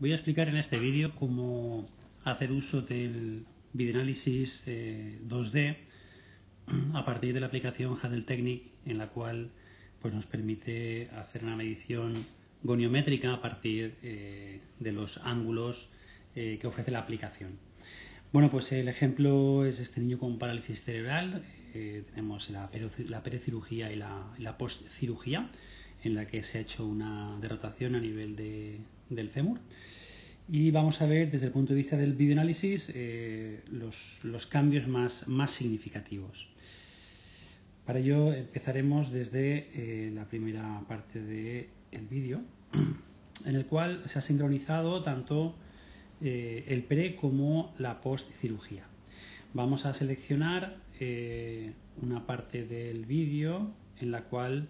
Voy a explicar en este vídeo cómo hacer uso del videoanálisis 2D eh, a partir de la aplicación Handle Technic en la cual pues, nos permite hacer una medición goniométrica a partir eh, de los ángulos eh, que ofrece la aplicación. Bueno, pues el ejemplo es este niño con parálisis cerebral. tenemos la, pericirugía y la, la postcirugía en la que se ha hecho una derrotación a nivel del fémur. Y vamos a ver desde el punto de vista del videoanálisis eh, los, cambios más, más significativos. Para ello empezaremos desde eh, la primera parte del vídeo, en el cual se ha sincronizado tanto eh, el pre como la post cirugía. Vamos a seleccionar una parte del vídeo en la cual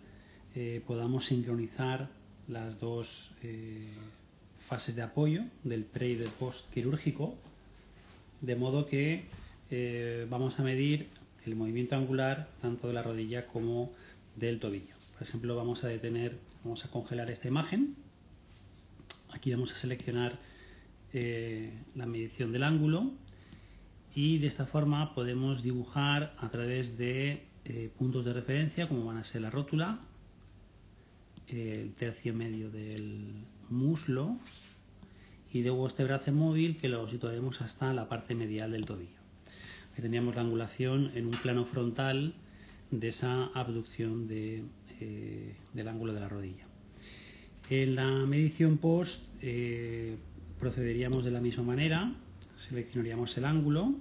eh, podamos sincronizar las dos eh, fases de apoyo del pre y del post quirúrgico, de modo que eh, vamos a medir el movimiento angular tanto de la rodilla como del tobillo. Por ejemplo, vamos a detener, vamos a congelar esta imagen. Aquí vamos a seleccionar la medición del ángulo y de esta forma podemos dibujar a través de puntos de referencia como van a ser la rótula, el tercio medio del muslo y luego este brazo móvil que lo situaremos hasta la parte medial del tobillo. Aquí tendríamos la angulación en un plano frontal de esa abducción eh, del ángulo de la rodilla. En la medición post eh, procederíamos de la misma manera, seleccionaríamos el ángulo,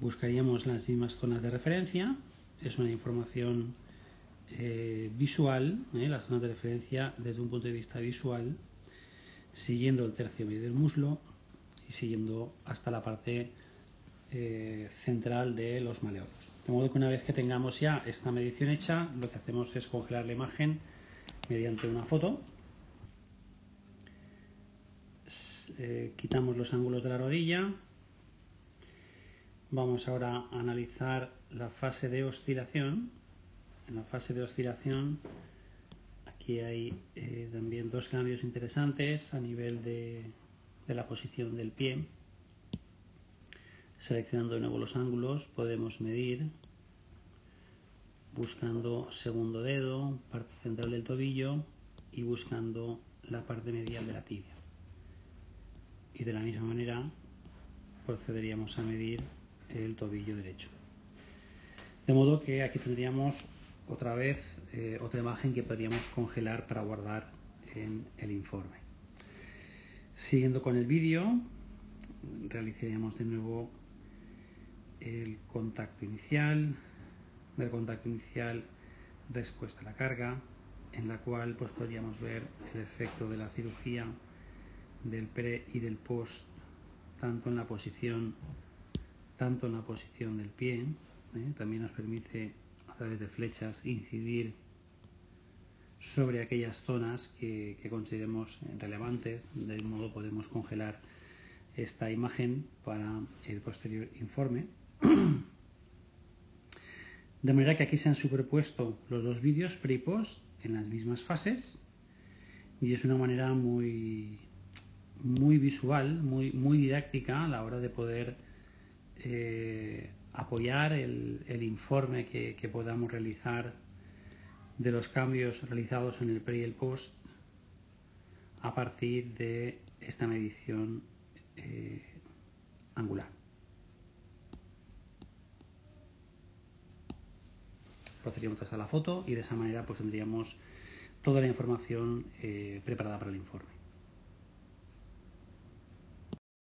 buscaríamos las mismas zonas de referencia, es una información eh, visual, eh, la zona de referencia desde un punto de vista visual, siguiendo el tercio medio del muslo y siguiendo hasta la parte eh, central de los maleolos. De modo que una vez que tengamos ya esta medición hecha, lo que hacemos es congelar la imagen mediante una foto. quitamos los ángulos de la rodilla. Vamos ahora a analizar la fase de oscilación en la fase de oscilación aquí hay eh, también dos cambios interesantes a nivel de, la posición del pie seleccionando de nuevo los ángulos podemos medir buscando segundo dedo, parte central del tobillo y buscando la parte medial de la tibia. Y de la misma manera procederíamos a medir el tobillo derecho. De modo que aquí tendríamos otra vez eh, otra imagen que podríamos congelar para guardar en el informe. Siguiendo con el vídeo, realizaríamos de nuevo el contacto inicial, del contacto inicial respuesta a la carga, en la cual pues, podríamos ver el efecto de la cirugía del pre y del post, tanto en la posición, tanto en la posición del pie, ¿eh? también nos permite través de flechas incidir sobre aquellas zonas que, consideremos relevantes. De modo podemos congelar esta imagen para el posterior informe. De manera que aquí se han superpuesto los dos vídeos pre en las mismas fases y es una manera muy, muy visual, muy, muy didáctica a la hora de poder eh, apoyar el, informe que, podamos realizar de los cambios realizados en el pre y el post a partir de esta medición eh, angular. Procederíamos hasta la foto y de esa manera pues tendríamos toda la información eh, preparada para el informe.